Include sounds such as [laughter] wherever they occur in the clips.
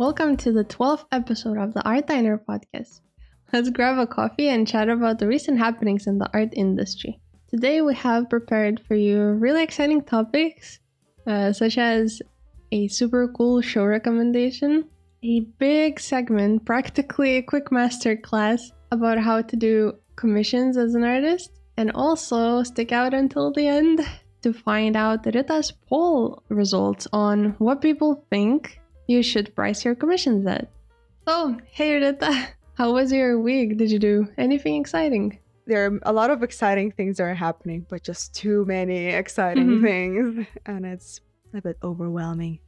Welcome to the 12th episode of the Art Diner podcast. Let's grab a coffee and chat about the recent happenings in the art industry. Today, we have prepared for you really exciting topics, uh, such as a super cool show recommendation, a big segment, practically a quick master class about how to do commissions as an artist, and also stick out until the end to find out Rita's poll results on what people think you should price your commissions at. So, hey Rita, [laughs] how was your week? Did you do anything exciting? There are a lot of exciting things that are happening, but just too many exciting Mhm. things, [laughs] and it's a bit overwhelming.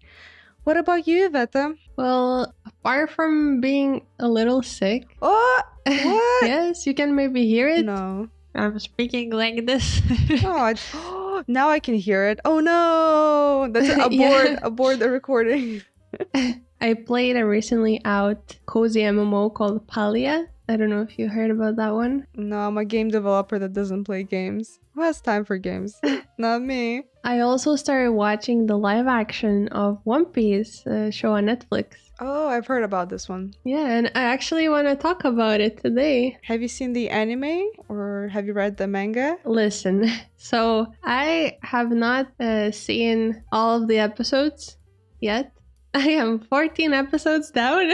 What about you, Veta? Well, apart from being a little sick, Oh, [laughs] what? yes, you can maybe hear it. No. I'm speaking like this. Oh, [gasps] now I can hear it. Oh no, that's aboard Yeah. aboard the recording. [laughs] I played a recently out cozy MMO called Palia. I don't know if you heard about that one. No, I'm a game developer that doesn't play games. Who has time for games? [laughs] Not me. I also started watching the live action of One Piece uh, show on Netflix. Oh, I've heard about this one. Yeah, and I actually want to talk about it today. Have you seen the anime or have you read the manga? Listen, [laughs] so I have not uh, seen all of the episodes yet. I am 14 episodes down.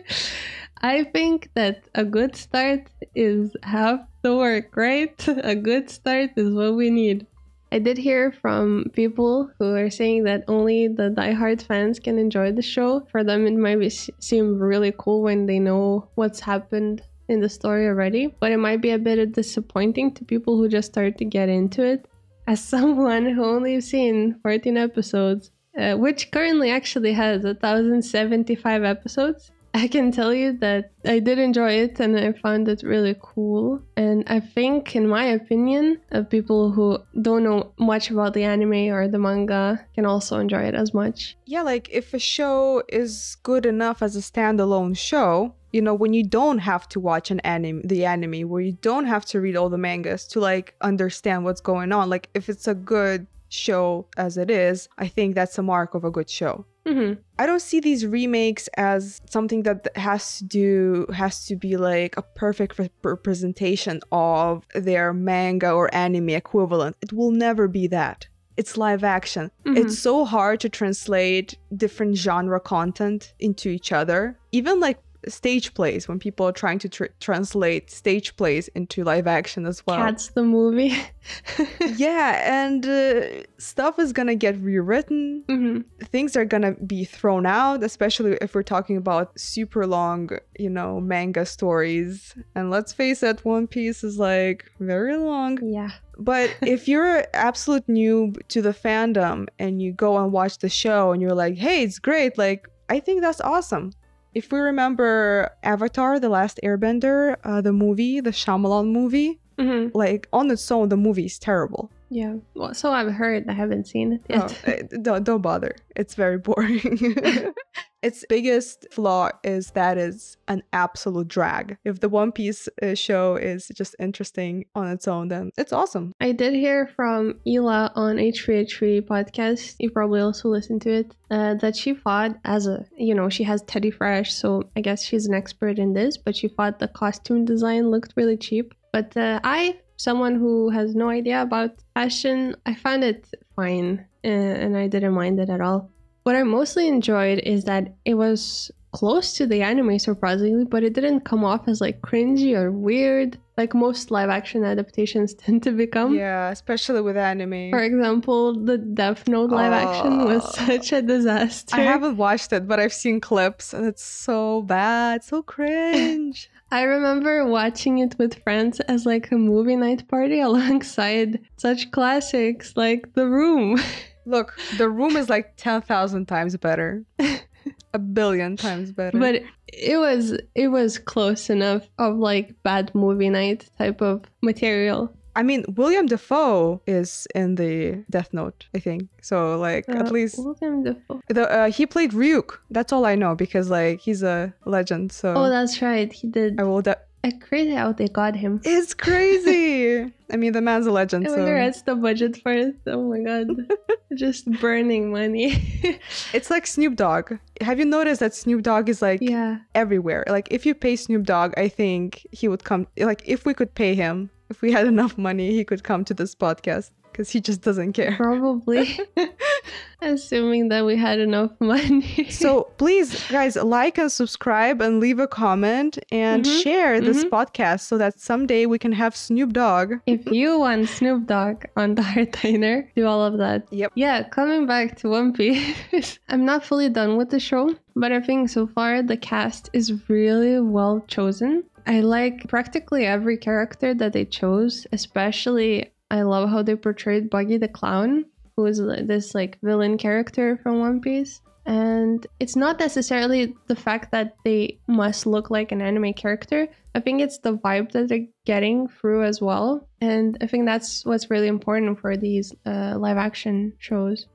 [laughs] I think that a good start is half the work, right? A good start is what we need. I did hear from people who are saying that only the diehard fans can enjoy the show. For them, it might be, seem really cool when they know what's happened in the story already, but it might be a bit disappointing to people who just start to get into it. As [laughs] someone who only seen 14 episodes, uh, which currently actually has 1075 episodes, I can tell you that I did enjoy it and I found it really cool. And I think, in my opinion, uh, people who don't know much about the anime or the manga can also enjoy it as much. Yeah, like if a show is good enough as a standalone show, you know, when you don't have to watch an anime, the anime, where you don't have to read all the mangas to like understand what's going on. Like if it's a good show as it is, I think that's a mark of a good show. hmm I don't see these remakes as something that has to do has to be like a perfect representation of their manga or anime equivalent. It will never be that. It's live action. Mhm. It's so hard to translate different genre content into each other. Even like stage plays when people are trying to tr- translate stage plays into live action as well. Cats the movie. [laughs] Yeah, and uh, stuff is gonna get rewritten hmm things are gonna be thrown out, especially if we're talking about super long, you know, manga stories. And let's face it, One Piece is like very long. Yeah. But [laughs] if you're an absolute noob to the fandom and you go and watch the show and you're like, hey, it's great, like, I think that's awesome. If we remember Avatar, The Last Airbender, uh, the movie, the Shyamalan movie, hmm like on its own, the movie is terrible. Yeah. Well, so I've heard. I haven't seen it yet. Oh, eh, don't, don't bother. It's very boring. [laughs] its biggest flaw is that it's an absolute drag. If the One Piece uh, show is just interesting on its own, then it's awesome. I did hear from Hila on H3H3 podcast. You probably also listened to it. Uh, that she thought, as a you know, she has Teddy Fresh, so I guess she's an expert in this. But she thought the costume design looked really cheap. But uh, I, someone who has no idea about fashion, I found it fine, uh, and I didn't mind it at all. What I mostly enjoyed is that it was close to the anime surprisingly, but it didn't come off as like cringy or weird like most live action adaptations [laughs] tend to become. yeah, especially with anime. For example, the Death Note live action was Oh. such a disaster. I haven't watched it, but I've seen clips and it's so bad, so [laughs] cringe. I remember watching it with friends as like a movie night party [laughs] alongside such classics like The Room. [laughs] Look, the room is like 10,000 times better. A billion times better. but it was it was close enough of like bad movie night type of material. I mean, William Dafoe is in the Death Note, I think. So, like, Uh, at least William Dafoe. the uh, he played Ryuk. That's all I know because, like, he's a legend. So Oh, that's right. He did. I will de- crazy how they got him. It's [laughs] crazy. I mean, the man's a legend. I So wonder what's the budget for it. Oh my god. [laughs] Just burning money. [laughs] it's like Snoop Dogg. Have you noticed that Snoop Dogg is like yeah. everywhere? Like, if you pay Snoop Dogg, I think he would come. Like, if we could pay him, if we had enough money, he could come to this podcast because he just doesn't care. Probably. [laughs] Assuming that we had enough [laughs] money. So please, guys, like and subscribe and leave a comment and Mhm, share this mhm. podcast so that someday we can have Snoop Dogg. if you want Snoop Dogg on the [laughs] Art Diner, do all of that. Yep. Yeah, coming back to One Piece, [laughs] I'm not fully done with the show, but I think so far the cast is really well chosen. I like practically every character that they chose, especially I love how they portrayed Buggy the Clown, who is this like villain character from One Piece. And it's not necessarily the fact that they must look like an anime character. I think it's the vibe that they're getting through as well. And I think that's what's really important for these uh, live action shows.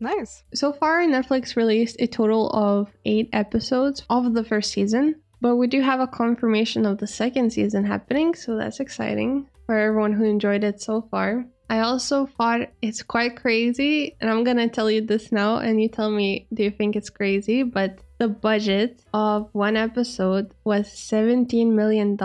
Nice. So far, Netflix released a total of eight episodes of the first season, but we do have a confirmation of the second season happening, so that's exciting for everyone who enjoyed it so far. I also thought it's quite crazy, and I'm gonna tell you this now, and you tell me do you think it's crazy? But the budget of one episode was $17 million.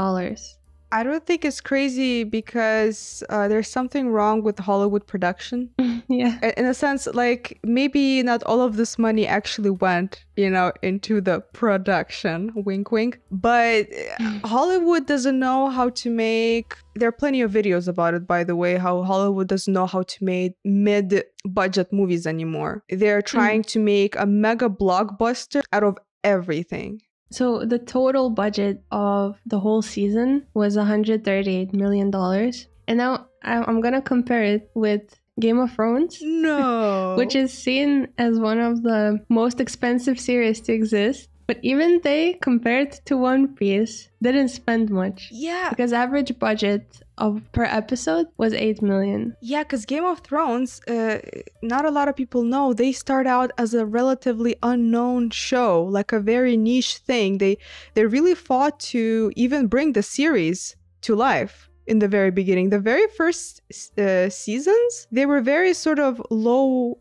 I don't think it's crazy because uh, there's something wrong with Hollywood production. [laughs] yeah. In a sense, like maybe not all of this money actually went, you know, into the production, wink wink. But uh, Hollywood doesn't know how to make. There are plenty of videos about it, by the way, how Hollywood doesn't know how to make mid budget movies anymore. They're trying to make a mega blockbuster out of everything. So the total budget of the whole season was 138 million dollars, and now I'm gonna compare it with Game of Thrones, No. [laughs] which is seen as one of the most expensive series to exist. But even they, compared to One Piece, didn't spend much yeah. because average budget of per episode was 8 million. Yeah, because Game of Thrones, uh, not a lot of people know, they start out as a relatively unknown show, like a very niche thing. They they really fought to even bring the series to life in the very beginning. The very first uh, seasons, they were very sort of low,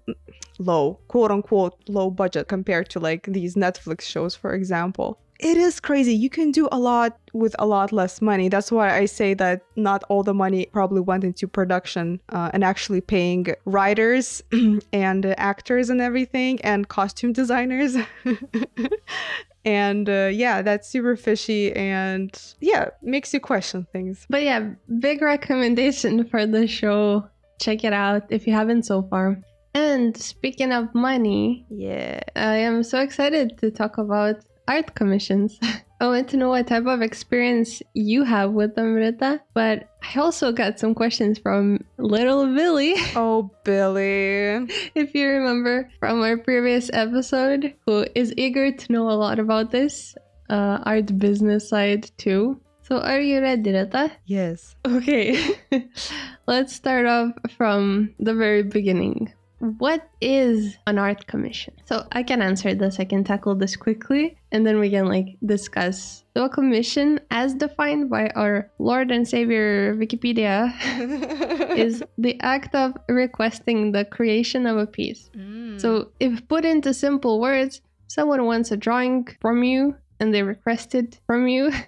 low, quote unquote, low budget compared to like these Netflix shows, for example. It is crazy. You can do a lot with a lot less money. That's why I say that not all the money probably went into production uh, and actually paying writers [clears throat] and actors and everything and costume designers. [laughs] and uh, yeah, that's super fishy and yeah, makes you question things. But yeah, big recommendation for the show. Check it out if you haven't so far. And speaking of money, Yeah. I am so excited to talk about art commissions. [laughs] I want to know what type of experience you have with them, Rita. But I also got some questions from little Billy, [laughs] Oh, Billy. if you remember from our previous episode, who is eager to know a lot about this uh, art business side too. So, are you ready, Rita? Yes. Okay, [laughs] let's start off from the very beginning. What is an art commission? So I can answer this, I can tackle this quickly, and then we can like discuss. So a commission, as defined by our Lord and Savior Wikipedia, [laughs] is the act of requesting the creation of a piece. Mm. So if put into simple words, someone wants a drawing from you and they request it from you. [laughs]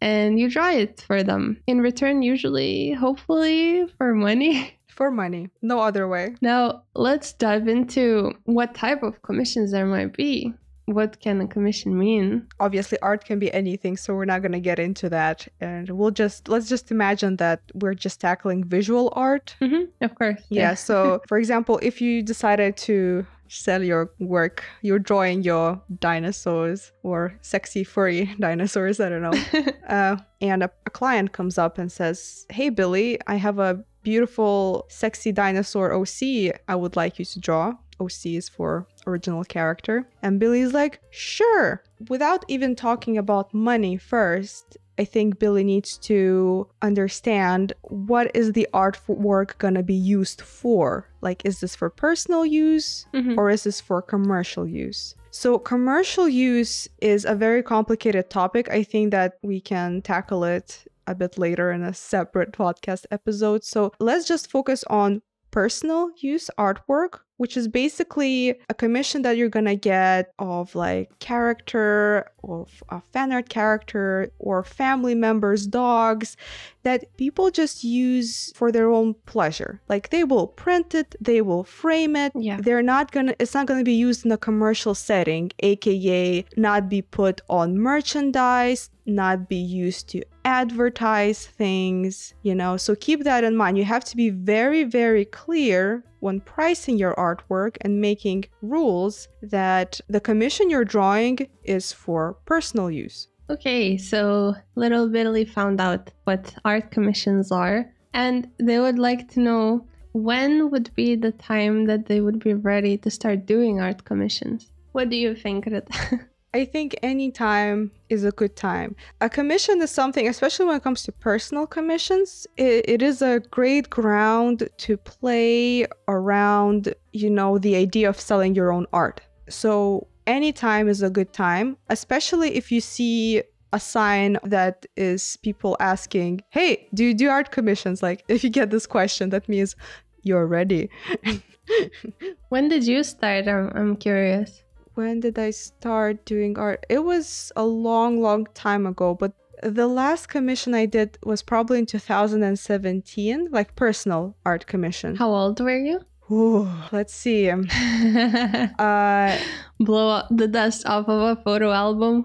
And you draw it for them. In return, usually, hopefully, for money. [laughs] for money, no other way. Now, let's dive into what type of commissions there might be. What can a commission mean? obviously art can be anything so we're not going to get into that and we'll just let's just imagine that we're just tackling visual art hmm Of course. yeah so [laughs] for example if you decided to sell your work you're drawing your dinosaurs or sexy furry [laughs] dinosaurs i don't know [laughs] uh, and a, a client comes up and says hey billy i have a beautiful sexy dinosaur oc i would like you to draw oc is for original character and billy's like sure without even talking about money first I think Billy needs to understand what is the artwork going to be used for. Like, is this for personal use Mhm. or is this for commercial use? So, commercial use is a very complicated topic. I think that we can tackle it a bit later in a separate podcast episode. So, let's just focus on personal use artwork, which is basically a commission that you're gonna get of like character or a fan art character or family members, dogs that people just use for their own pleasure. Like they will print it, they will frame it. Yeah. They're not gonna it's not gonna be used in a commercial setting, aka not be put on merchandise, not be used to advertise things, you know. So keep that in mind. You have to be very, very clear when pricing your artwork and making rules that the commission you're drawing is for personal use. Okay, so little Billy found out what art commissions are, and they would like to know when would be the time that they would be ready to start doing art commissions. What do you think, Rita? [laughs] I think any time is a good time. A commission is something, especially when it comes to personal commissions, it, it is a great ground to play around, you know, the idea of selling your own art. So, any time is a good time, especially if you see a sign that is people asking, Hey, do you do art commissions? Like, [laughs] if you get this question, that means you're ready. [laughs] when did you start? I'm, I'm curious. When did I start doing art? It was a long, long time ago, but the last commission I did was probably in 2017, like personal art commission. How old were you? Ooh, let's see. um, [laughs] Uh, Blow the dust off of a photo album.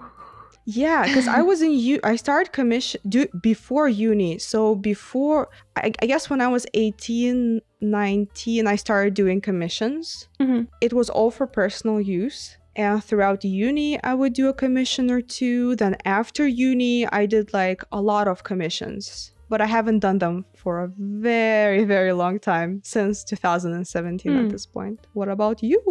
yeah, because I was in u. I started commission do before uni. So before, I, I guess when I was 18, 19, I started doing commissions. Mhm. it was all for personal use. And throughout uni, I would do a commission or two. Then after uni, I did like a lot of commissions, but I haven't done them for a very, very long time since 2017 Hmm. at this point. What about you?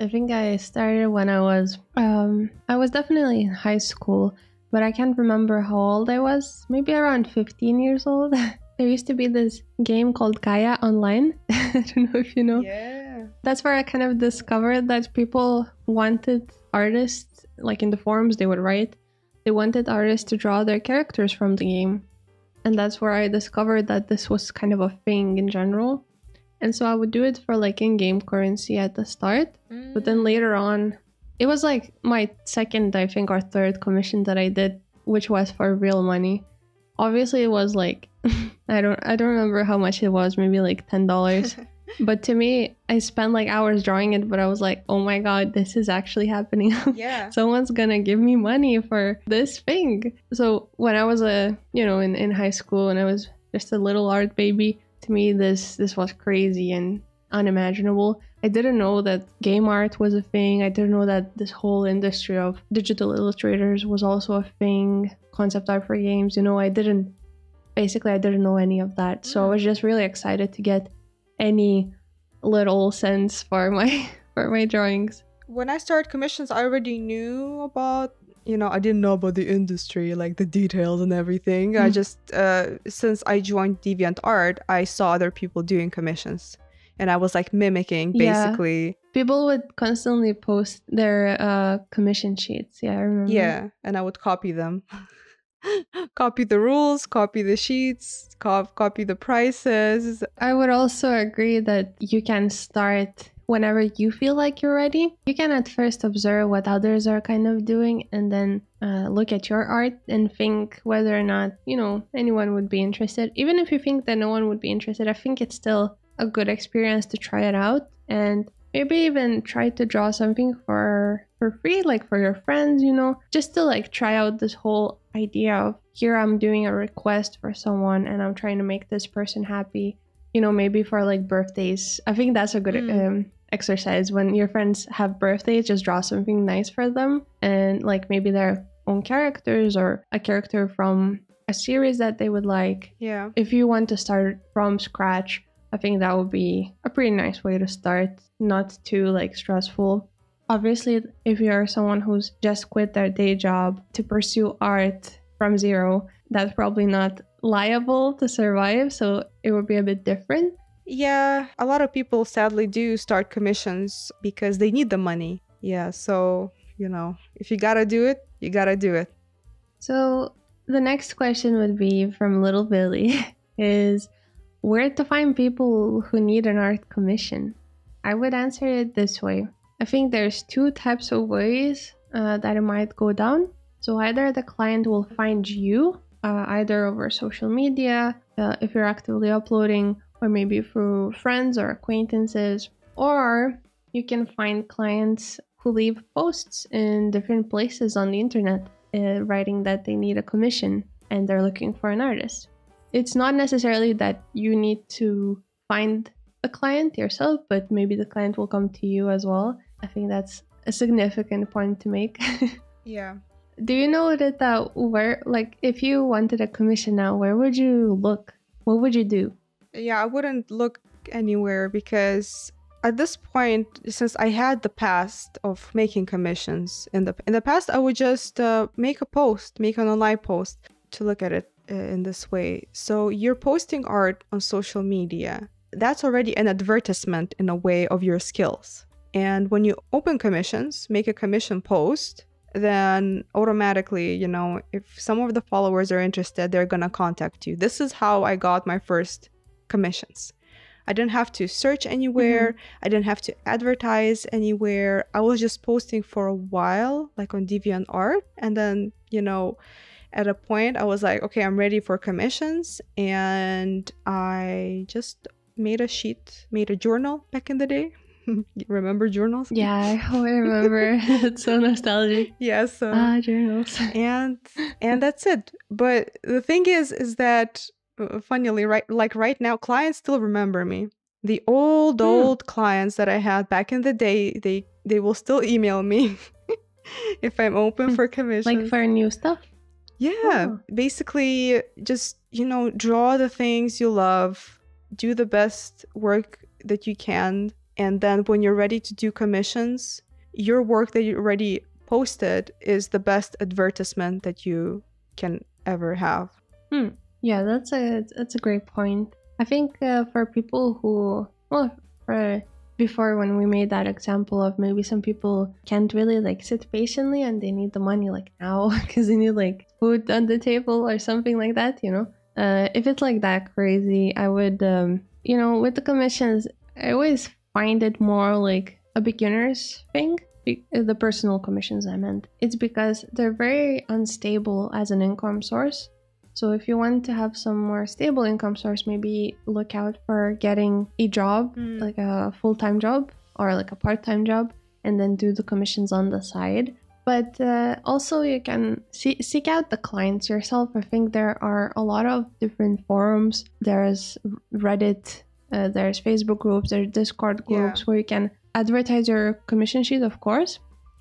I think I started when I was um I was definitely in high school, but I can't remember how old I was. Maybe around 15 years old. [laughs] there used to be this game called Gaia Online. [laughs] I don't know if you know. Yeah. That's where I kind of discovered that people wanted artists like in the forums they would write, they wanted artists to draw their characters from the game. And that's where I discovered that this was kind of a thing in general. And so I would do it for like in-game currency at the start. But then mm. later on, it was like my second, I think, or third commission that I did, which was for real money. Obviously, it was like [laughs] I don't, I don't remember how much it was. Maybe like ten dollars. [laughs] but to me, I spent like hours drawing it. But I was like, oh my god, this is actually happening. [laughs] yeah. Someone's gonna give me money for this thing. So when I was a, you know, in, in high school and I was just a little art baby, to me this this was crazy and unimaginable. I didn't know that game art was a thing. I didn't know that this whole industry of digital illustrators was also a thing. Concept art for games, you know, I didn't basically I didn't know any of that. So I was just really excited to get any little sense for my [laughs] for my drawings. when I started commissions, I already knew about, you know, I didn't know about the industry, like the details and everything. I Mm. just, uh, since I joined Deviant Art, I saw other people doing commissions. And I was like mimicking basically. Yeah. People would constantly post their uh, commission sheets. Yeah, I remember. Yeah. And I would copy them. [laughs] copy the rules, copy the sheets, cop- copy the prices. I would also agree that you can start whenever you feel like you're ready. You can at first observe what others are kind of doing and then uh, look at your art and think whether or not, you know, anyone would be interested. Even if you think that no one would be interested, I think it's still a good experience to try it out and maybe even try to draw something for for free like for your friends you know just to like try out this whole idea of here i'm doing a request for someone and i'm trying to make this person happy you know maybe for like birthdays i think that's a good Mm. um, exercise when your friends have birthdays just draw something nice for them and like maybe their own characters or a character from a series that they would like Yeah. if you want to start from scratch i think that would be a pretty nice way to start not too like stressful obviously if you're someone who's just quit their day job to pursue art from zero, that's probably not liable to survive. So it would be a bit different. Yeah, a lot of people sadly do start commissions because they need the money. Yeah, so, you know, if you gotta do it, you gotta do it. So the next question would be from Little Billy [laughs] is where to find people who need an art commission? I would answer it this way. I think there's two types of ways uh, that it might go down. So either the client will find you uh, either over social media uh, if you're actively uploading, or maybe through friends or acquaintances, or you can find clients who leave posts in different places on the internet uh, writing that they need a commission and they're looking for an artist. It's not necessarily that you need to find a client yourself, but maybe the client will come to you as well. I think that's a significant point to make. [laughs] yeah. Do you know that, that where like if you wanted a commission now, where would you look? What would you do? Yeah, I wouldn't look anywhere because at this point, since I had the past of making commissions in the in the past, I would just uh, make a post, make an online post to look at it uh, in this way. So you're posting art on social media. That's already an advertisement in a way of your skills. And when you open commissions, make a commission post, then automatically, you know, if some of the followers are interested, they're going to contact you. This is how I got my first commissions. I didn't have to search anywhere. Mm-hmm. I didn't have to advertise anywhere. I was just posting for a while, like on DeviantArt. And then, you know, at a point, I was like, okay, I'm ready for commissions. And I just made a sheet, made a journal back in the day. [laughs] remember journals? Yeah, I [laughs] remember. [laughs] it's so nostalgic. Yeah, so ah, journals. And and that's it. But the thing is, is that uh, funnily, right, like right now, clients still remember me. The old, mm. old clients that I had back in the day, they they will still email me if I'm open hmm. for commission. Like for new stuff. Yeah, oh. basically, just you know, draw the things you love, do the best work that you can, and then when you're ready to do commissions, your work that you already posted is the best advertisement that you can ever have. Hmm. Yeah, that's a that's a great point. I think uh, for people who, well, for before when we made that example of maybe some people can't really like sit patiently and they need the money like now [laughs] because they need like food on the table or something like that, you know. Uh, if it's like that crazy, I would, um, you know, with the commissions, I always find it more like a beginner's thing. The personal commissions I meant. It's because they're very unstable as an income source. So if you want to have some more stable income source, maybe look out for getting a job, mm. like a full-time job or like a part-time job, and then do the commissions on the side. But uh, also you can see- seek out the clients yourself. I think there are a lot of different forums. There's Reddit, uh, there's Facebook groups, there's Discord groups yeah. where you can advertise your commission sheet, of course.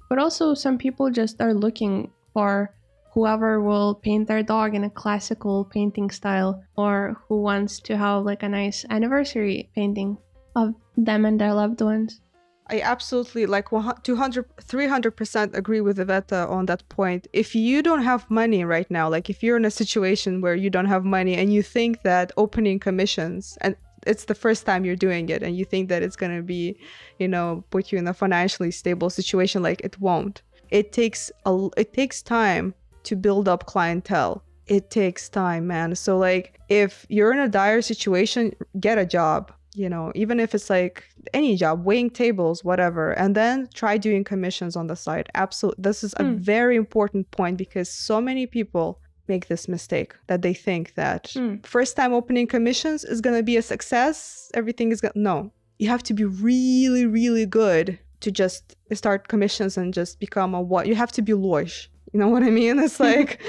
But also some people just are looking for whoever will paint their dog in a classical painting style or who wants to have like a nice anniversary painting of them and their loved ones. I absolutely like 200 300% agree with Iveta on that point. If you don't have money right now, like if you're in a situation where you don't have money and you think that opening commissions and it's the first time you're doing it and you think that it's going to be, you know, put you in a financially stable situation like it won't. It takes a it takes time to build up clientele. It takes time, man. So like if you're in a dire situation, get a job, you know, even if it's like any job, weighing tables, whatever, and then try doing commissions on the side. Absolutely. This is a mm. very important point because so many people make this mistake that they think that mm. first time opening commissions is going to be a success. Everything is going to, no. You have to be really, really good to just start commissions and just become a what? You have to be loish. You know what I mean? It's [laughs] like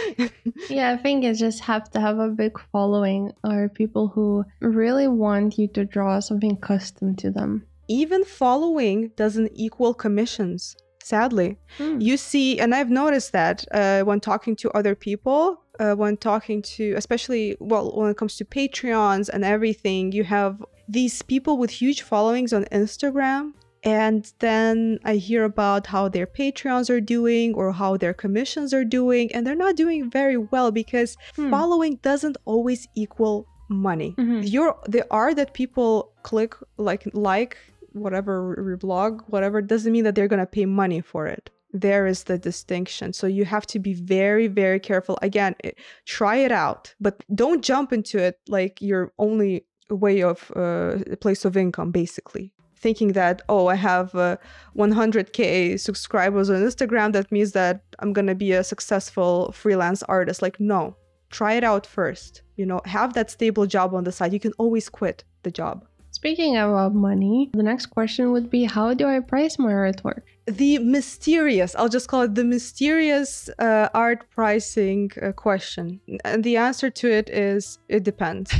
Yeah, I think you just have to have a big following or people who really want you to draw something custom to them. Even following doesn't equal commissions. Sadly, hmm. you see, and I've noticed that uh, when talking to other people, uh, when talking to, especially, well, when it comes to Patreons and everything, you have these people with huge followings on Instagram And then I hear about how their Patreons are doing or how their commissions are doing, and they're not doing very well because Hmm. following doesn't always equal money. Mhm. Your the art that people click like like whatever your blog whatever doesn't mean that they're gonna pay money for it. There is the distinction. So you have to be very very careful. Again, it, try it out, but don't jump into it like your only way of uh, place of income basically thinking that oh i have uh, 100k subscribers on instagram that means that i'm gonna be a successful freelance artist like no try it out first you know have that stable job on the side you can always quit the job Speaking about money, the next question would be how do I price my artwork? the mysterious i'll just call it the mysterious uh, art pricing uh, question and the answer to it is it depends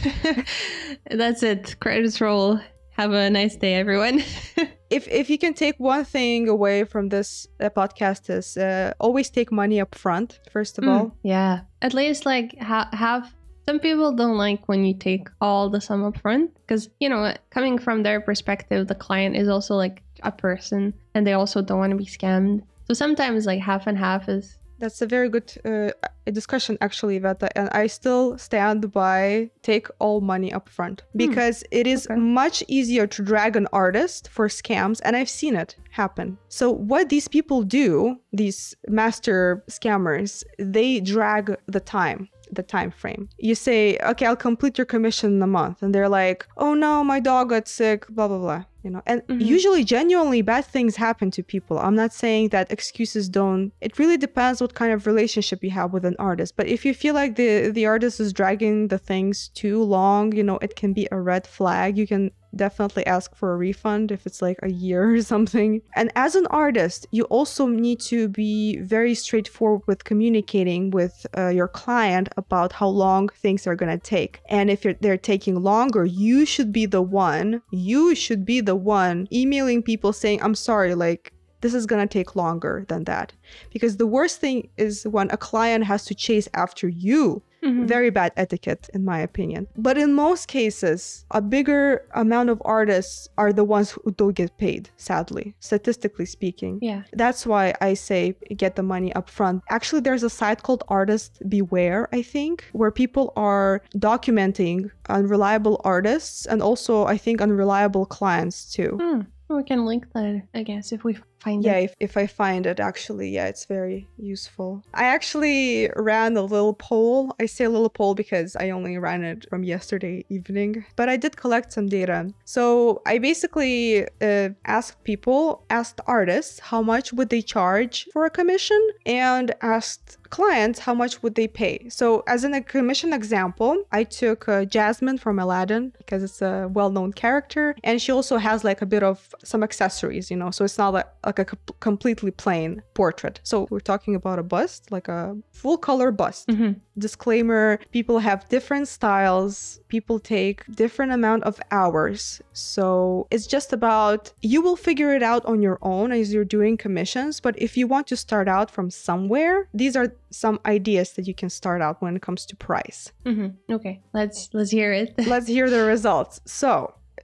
[laughs] That's it. Credits roll. Have a nice day, everyone. [laughs] if if you can take one thing away from this uh, podcast is uh, always take money up front first of Mm, all yeah. At least like ha- have some people don't like when you take all the sum up front because you know coming from their perspective the client is also like a person and they also don't want to be scammed so sometimes like half and half is That's a very good uh, discussion, actually, Veta. And I still stand by take all money up front because it is okay. much easier to drag an artist for scams. And I've seen it happen. So, what these people do, these master scammers, they drag the time. The time frame. You say, okay, I'll complete your commission in a month, and they're like, oh no, my dog got sick, blah blah blah. You know, and Mhm. usually, genuinely bad things happen to people. I'm not saying that excuses don't. It really depends what kind of relationship you have with an artist. But if you feel like the the artist is dragging the things too long, you know, it can be a red flag. You can definitely ask for a refund if it's like a year or something. And as an artist, you also need to be very straightforward with communicating with uh, your client about how long things are going to take. And if they're taking longer, you should be the one, you should be the one emailing people saying, I'm sorry, like, this is going to take longer than that. Because the worst thing is when a client has to chase after you Mhm. very bad etiquette in my opinion. But in most cases a bigger amount of artists are the ones who don't get paid sadly statistically speaking. Yeah. That's why i say get the money up front actually there's a site called artist beware i think where people are documenting unreliable artists and also i think unreliable clients too. Hmm. we can link that i guess if we find yeah it? if, if i find it actually yeah it's very useful. I actually ran a little poll. I say a little poll because i only ran it from yesterday evening but i did collect some data. So i basically uh, asked people asked artists how much would they charge for a commission and asked clients how much would they pay. So as in a commission example i took uh, jasmine from aladdin because it's a well-known character and she also has like a bit of some accessories you know? So it's not like, like a com- completely plain portrait. So we're talking about a bust like a full color bust. Mhm. disclaimer people have different styles. People take different amount of hours. So it's just about you will figure it out on your own as you're doing commissions but if you want to start out from somewhere these are some ideas that you can start out when it comes to price. Mhm. okay let's let's hear it. [laughs] Let's hear the results. So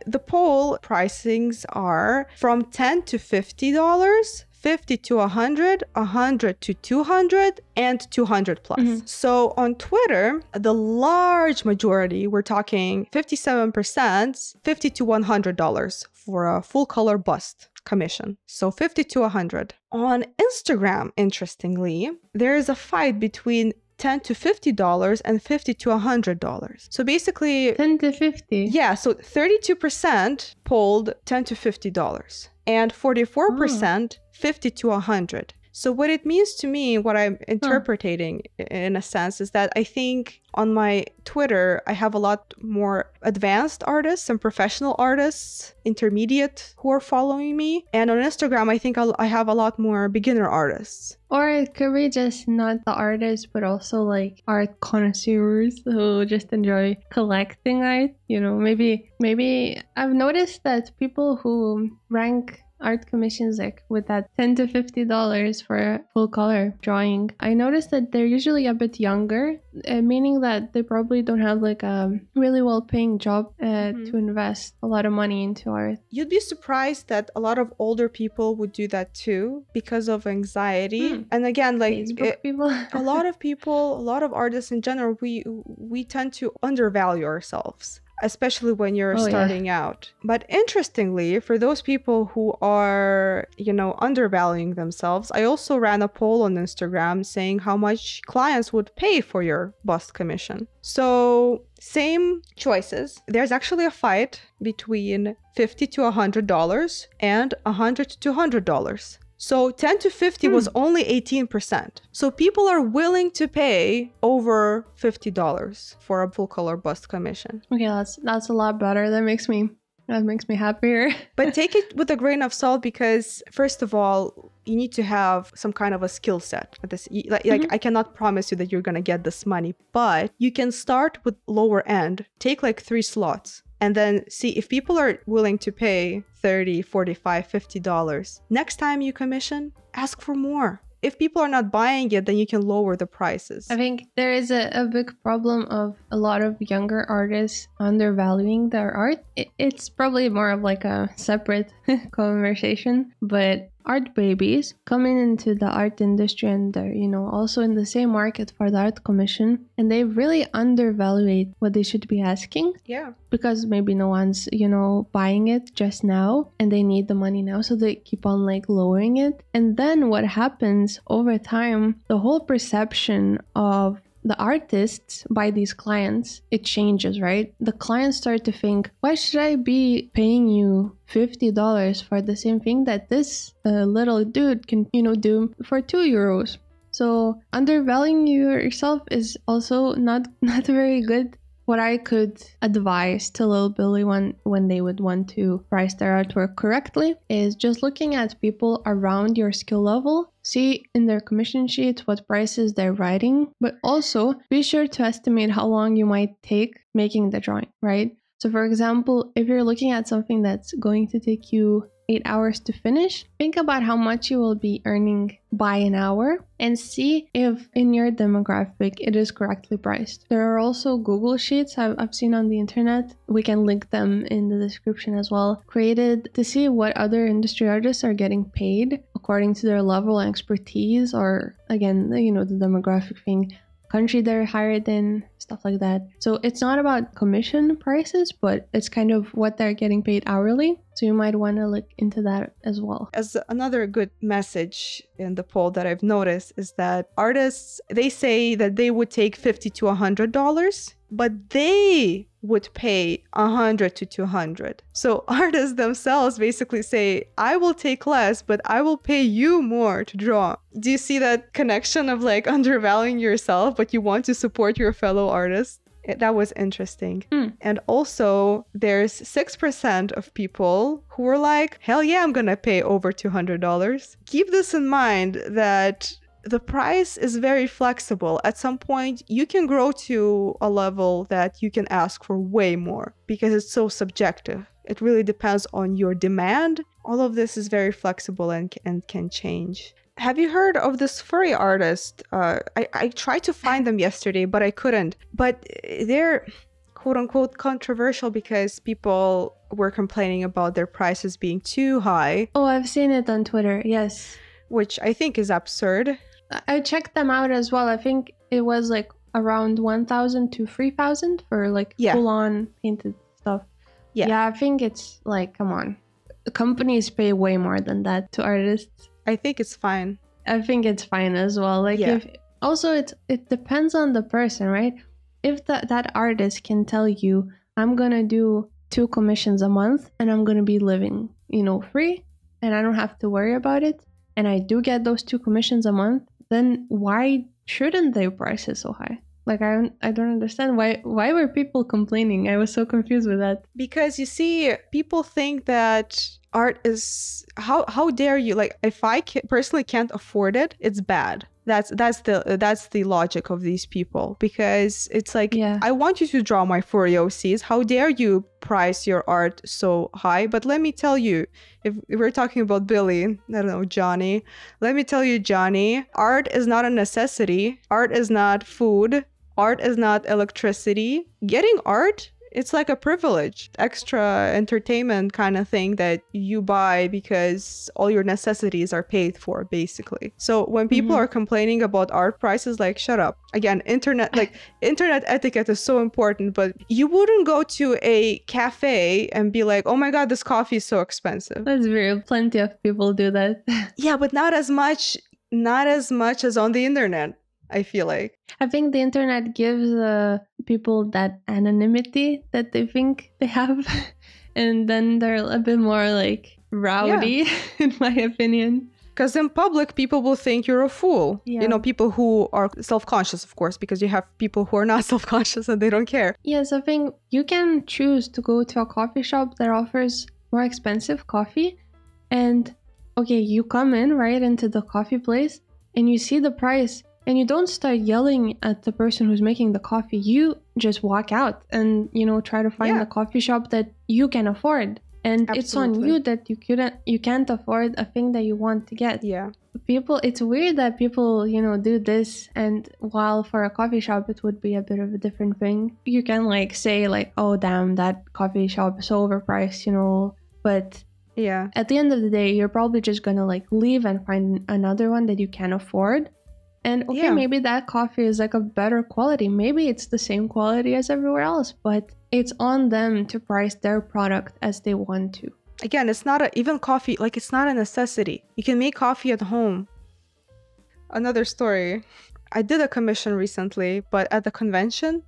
the poll pricings are from 10 to 50 dollars 50 to 100 100 to 200 and 200 plus. Mhm. so on twitter the large majority we're talking 57% 50 to 100 dollars for a full color bust commission. So 50 to 100 on instagram interestingly there is a fight between 10 to 50 dollars and 50 to 100 dollars. So basically 10 to 50 yeah, so 32% polled 10 to 50 dollars and 44% hmm. 50 to 100. So what it means to me, what I'm interpreting in a sense is that I think on my Twitter I have a lot more advanced artists and professional artists, intermediate who are following me, and on Instagram I think I'll, I have a lot more beginner artists. Or it could be just not the artists, but also like art connoisseurs who just enjoy collecting art. You know, maybe maybe I've noticed that people who rank art commissions like with that 10 to 50 dollars for a full color drawing i noticed that they're usually a bit younger uh, meaning that they probably don't have like a really well paying job uh, Mhm. to invest a lot of money into art You'd be surprised that a lot of older people would do that too because of anxiety. Hmm. And again, like it- people a lot [laughs] of people, a lot of artists in general, we we tend to undervalue ourselves, especially when you're Oh, yeah. starting out. But interestingly, for those people who are, you know, undervaluing themselves, I also ran a poll on Instagram saying how much clients would pay for your bust commission. So, same choices. There's actually a fight between 50 to 100 dollars and 100 to 200 dollars. So 10 to 50 was only 18%. So people are willing to pay over $50 for a full color bust commission. okay that's that's a lot better that makes me that makes me happier [laughs] But take it with a grain of salt because first of all, you need to have some kind of a skill set. This like, Mhm. I cannot promise you that you're going to get this money, but you can start with lower end. Take like 3 slots and then see if people are willing to pay 30, 45, 50 dollars. Next time you commission, ask for more. If people are not buying it, then you can lower the prices. I think there is a, a big problem of a lot of younger artists undervaluing their art. It, it's probably more of like a separate [laughs] conversation, but art babies coming into the art industry and they're, you know, also in the same market for the art commission, and they really undervaluate what they should be asking. Yeah. because maybe no one's you know buying it just now and they need the money now. So they keep on like lowering it. And then what happens over time the whole perception of the artists by these clients it changes right? The clients start to think why should i be paying you $50 for the same thing that this uh, little dude can you know do for 2 euros? So undervaluing yourself is also not [laughs] not very good. What I could advise to Lil Billy when when they would want to price their artwork correctly is just looking at people around your skill level, see in their commission sheets what prices they're writing, but also be sure to estimate how long you might take making the drawing, right? So for example, if you're looking at something that's going to take you eight hours to finish, think about how much you will be earning by an hour and see if in your demographic it is correctly priced. There are also Google Sheets I've, I've seen on the internet. We can link them in the description as well. Created to see what other industry artists are getting paid according to their level and expertise, or again, you know, the demographic thing country they're hired in, stuff like that. So it's not about commission prices, but it's kind of what they're getting paid hourly. So you might want to look into that as well. as another good message in the poll that I've noticed is that artists they say that they would take 50 to 100 dollars but they would pay 100 to 200 so [laughs] artists themselves basically say I will take less but I will pay you more to draw do you see that connection of like [laughs] undervaluing yourself but you want to support your fellow artists It- that was interesting Hmm. and also, there's 6% of people who were like, hell yeah, I'm gonna pay over $200. Keep this in mind that the price is very flexible. At some point, you can grow to a level that you can ask for way more because it's so subjective. It really depends on your demand. All of this is very flexible and, and can change. Have you heard of this furry artist? Uh, I, I tried to find them yesterday, but I couldn't. But they're quote unquote controversial because people were complaining about their prices being too high, Oh, I've seen it on Twitter. Yes. which I think is absurd. I- checked them out as well. I think it was like around 1,000 to 3,000 for like Yeah. full on painted stuff. Yeah. Yeah, I think it's like, come on. Companies pay way more than that to artists. I think it's fine. I think it's fine as well. Like Yeah. if also it it depends on the person, right? If that that artist can tell you, I'm gonna do two commissions a month and I'm gonna be living, you know, free and I don't have to worry about it, and I do get those two commissions a month, then why shouldn't their prices so high? Like I don't I don't understand why why were people complaining? I was so confused with that. Because you see, people think that art is how how dare you like if I personally can't afford it, it's bad. That's that's the that's the logic of these people because it's like Yeah. I want you to draw my Furiosis. How dare you price your art so high? But let me tell you, if we're talking about Billy, I don't know, Johnny, let me tell you, Johnny, art is not a necessity. Art is not food. Art is not electricity. Getting art, it's like a privilege, extra entertainment kind of thing that you buy because all your necessities are paid for, basically. So when people Mhm. are complaining about art prices, like, shut up. Again, internet, like, [laughs] internet etiquette is so important, but you wouldn't go to a cafe and be like, oh my God, this coffee is so expensive. That's real. Plenty of people do that. [laughs] Yeah, but not as much, not as much as on the internet, I feel like. I think the internet gives uh, people that anonymity that they think they have, [laughs] and then they're a bit more like rowdy, [laughs] in my opinion. Because in public, people will think you're a fool. Yeah. You know, people who are self conscious, of course, because you have people who are not [laughs] self conscious and they don't care. Yes, I think you can choose to go to a coffee shop that offers more expensive coffee, and okay, you come in right into the coffee place and you see the price, and you don't start yelling at the person who's making the coffee. You just walk out and you know try to find Yeah. the coffee shop that you can afford. And it's on you that you couldn't you can't afford a thing that you want to get Yeah. people it's weird that people you know do this and while for a coffee shop it would be a bit of a different thing you can like say like oh damn that coffee shop is so overpriced you know but Yeah. at the end of the day you're probably just gonna like leave and find another one that you can afford and okay Yeah. maybe that coffee is like a better quality maybe it's the same quality as everywhere else but it's on them to price their product as they want to Again, it's not a, even coffee, like, it's not a necessity. You can make coffee at home. Another story. I did a commission recently, but at the convention,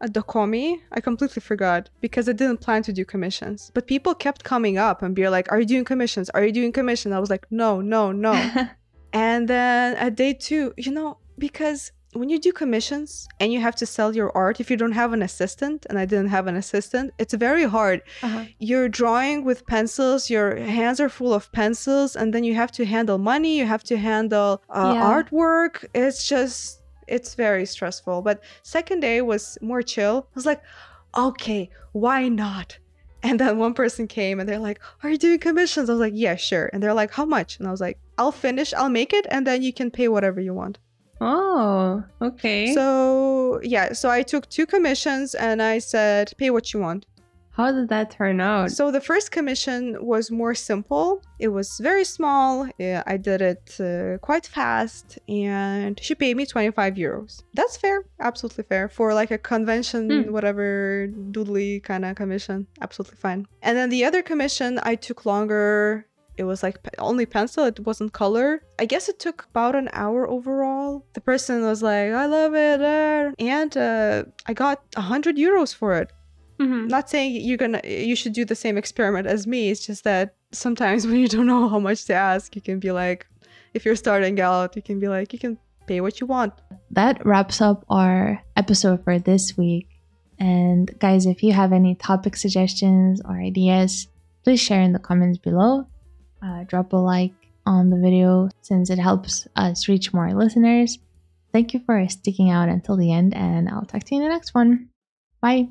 at Dokomi, I completely forgot because I didn't plan to do commissions. But people kept coming up and be like, Are you doing commissions? Are you doing commissions? I was like, No, no, no. [laughs] And then at day two, you know, because when you do commissions and you have to sell your art, if you don't have an assistant, and I didn't have an assistant, it's very hard. uh-huh. You're drawing with pencils, your hands are full of pencils, and then you have to handle money, you have to handle uh, Yeah. artwork. It's just, it's very stressful. But second day was more chill. I was like, okay, why not? And then one person came and they're like, Are you doing commissions? I was like, Yeah, sure. And they're like, How much? And I was like, I'll finish, I'll make it, and then you can pay whatever you want. oh okay So, yeah, so I took two commissions and I said, Pay what you want. how did that turn out So, the first commission was more simple. It was very small. Yeah, I did it uh, quite fast, and she paid me 25 euros. That's fair, absolutely fair for like a convention, Hmm. whatever doodly kind of commission. Absolutely fine. And then the other commission, I took longer. It was like only pencil, it wasn't color. I guess it took about an hour overall. The person was like, I love it. uh," and uh, I got 100 euros for it Mhm. not saying you're gonna you should do the same experiment as me it's just that sometimes [laughs] when you don't know how much to ask you can be like if you're starting out you can be like you can pay what you want that wraps up our episode for this week. And guys, if you have any topic suggestions or ideas, please share in the comments below. Uh, drop a like on the video since it helps us reach more listeners. Thank you for sticking out until the end, and I'll talk to you in the next one. Bye.